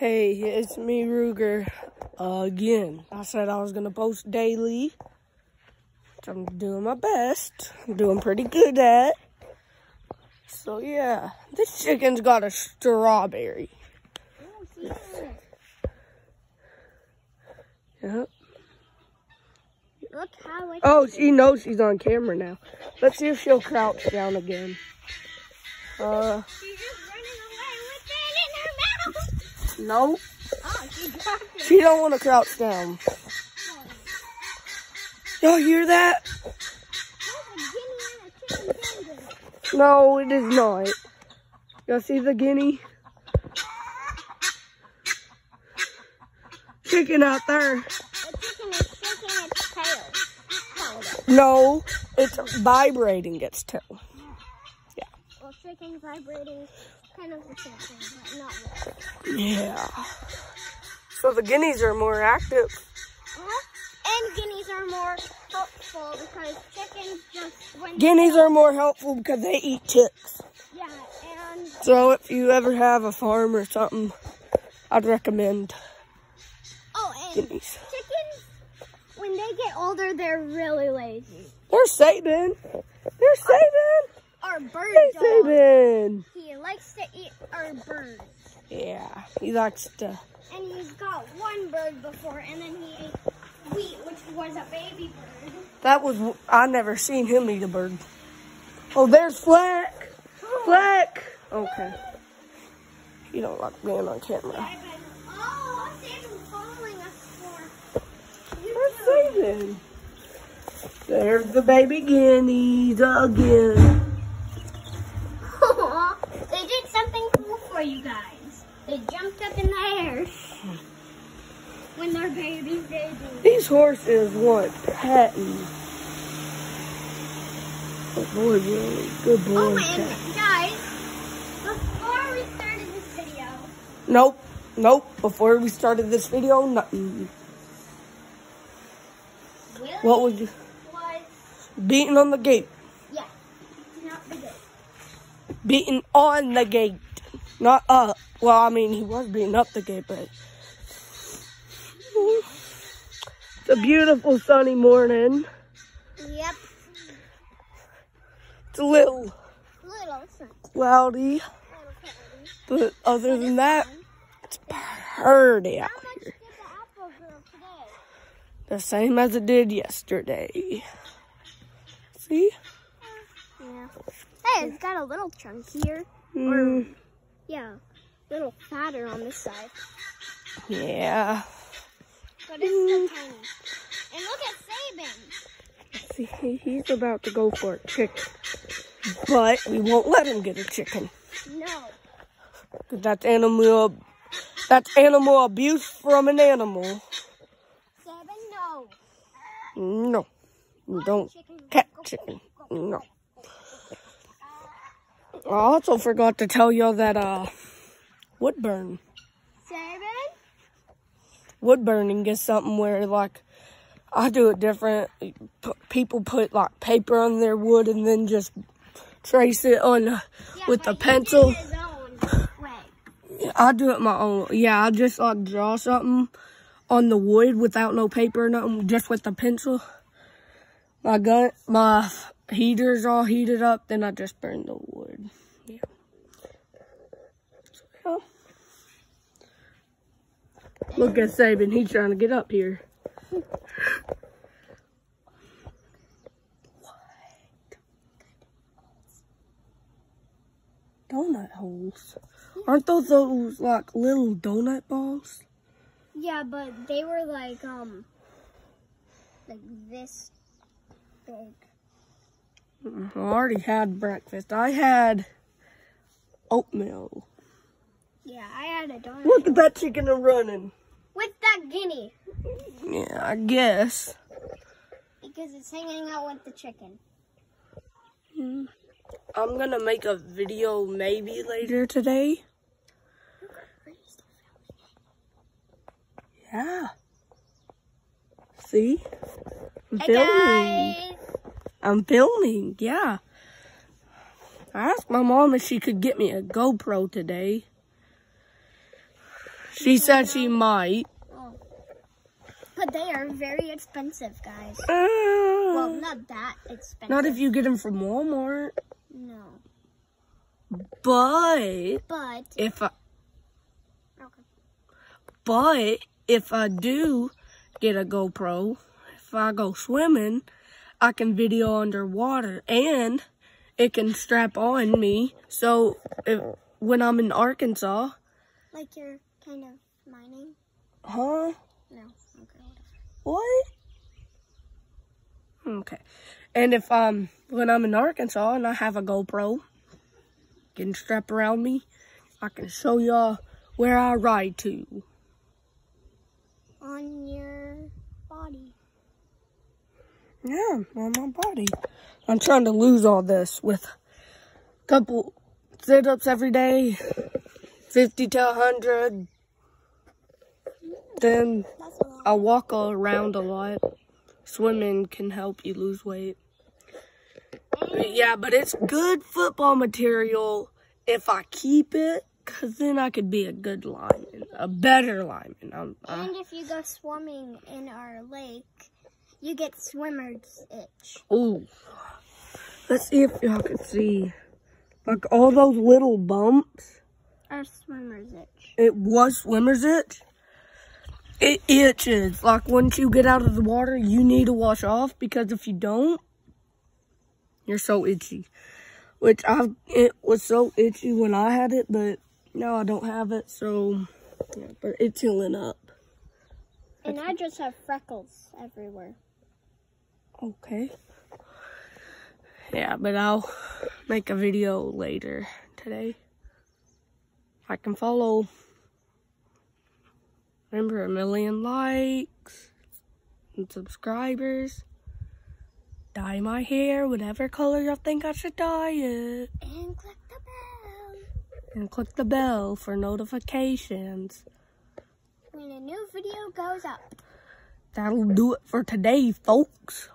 Hey, it's me, Ruger, again. I said I was gonna post daily. Which I'm doing my best. I'm doing pretty good at. So yeah, this chicken's got a strawberry. Yep. Look how it. Oh, she knows she's on camera now. Let's see if she'll crouch down again. Uh, no. She. She don't want to crouch down. Y'all hear that? No, it is not. Y'all see the guinea? Chicken out there. No, it's vibrating its tail. Chicken vibrating, kind of the same thing, but not really. Yeah. So the guineas are more active. Uh-huh. And guineas are more helpful because chickens just when Guineas are more helpful because they eat ticks. yeah, and So if you ever have a farm or something, I'd recommend oh, and guineas. chickens when they get older, they're really lazy. There's Saban. There's Saban. Our bird dog, he likes to eat our birds. Yeah, he likes to. And he's got one bird before, and then he ate wheat, which was a baby bird. That was I never seen him eat a bird. Oh, there's Fleck. Fleck. Okay. You don't like being on camera. Oh, Sam's following us. Where's Saban? There's the baby guineas again. they did something cool for you guys. They jumped up in the air when their babies. These horses want petting. Good oh, boy, really. Good boy. Oh, and guys, before we started this video, Nope. Nope. Before we started this video, nothing. Willie What was you was, beating on the gate? yeah, not the good. Beating on the gate, not uh, Well, I mean, he was beating up the gate, but it's a beautiful sunny morning. Yep, It's a little little cloudy, but other than that, it's pretty out How much here. did the apple grow today? The same as it did yesterday. See? Yeah. Hey, it's got a little chunk here. Mm, Yeah, a little fatter on this side. yeah. But it's still tiny. And look at Saban. See, he's about to go for a chicken. But we won't let him get a chicken. No. 'Cause that's animal that's animal abuse from an animal. Saban, no. No. You don't Chicken. cat chicken. No. I also forgot to tell y'all that uh wood burn. Saban? Wood burning is something where like I do it different. P- People put like paper on their wood and then just trace it on Yeah, with he pencil. did his own way. I do it my own. Yeah, I just like draw something on the wood without no paper or nothing, just with the pencil. My gun, my heater's all heated up, then I just burn the wood. Yeah. So, yeah. Look at Saban, he's trying to get up here. Donut holes. Aren't those those like little donut balls? Yeah, but they were like, um, like this big. I already had breakfast. I had oatmeal. Yeah, I had a donut. Look at that chicken running. With that guinea. Yeah, I guess. Because it's hanging out with the chicken. Hmm. I'm gonna make a video maybe later today. Yeah. See? I'm Hey filming. guys! I'm filming, yeah. I asked my mom if she could get me a GoPro today. She said she might. Oh. But they are very expensive, guys. Uh, Well, not that expensive. not if you get them from Walmart. No. But But if I, okay. but if I do get a GoPro, if I go swimming, I can video underwater and it can strap on me. So if, when I'm in Arkansas, Like you're kind of mining. huh? No. Okay. What? Okay. And if um when I'm in Arkansas and I have a GoPro getting strapped around me, I can show y'all where I ride to. On your body. Yeah, on my body. I'm trying to lose all this with a couple sit-ups every day, 50 to 100. Then That's a lot. I walk around a lot. Swimming can help you lose weight. But yeah, but it's good football material if I keep it, because then I could be a good lineman, a better lineman. I'm, I, And if you go swimming in our lake, you get swimmer's itch. ooh. Let's see if y'all can see. Like all those little bumps, Our swimmer's itch. it was swimmer's itch. It itches. Like once you get out of the water, you need to wash off because if you don't, you're so itchy. Which I it was so itchy when I had it, but now I don't have it, so yeah, but it's healing up. And I just have freckles everywhere. Okay. Yeah, but I'll make a video later today. I can follow. Remember a million likes and subscribers. Dye my hair whatever color you think I should dye it. And click the bell And click the bell for notifications. when a new video goes up. That'll do it for today, folks.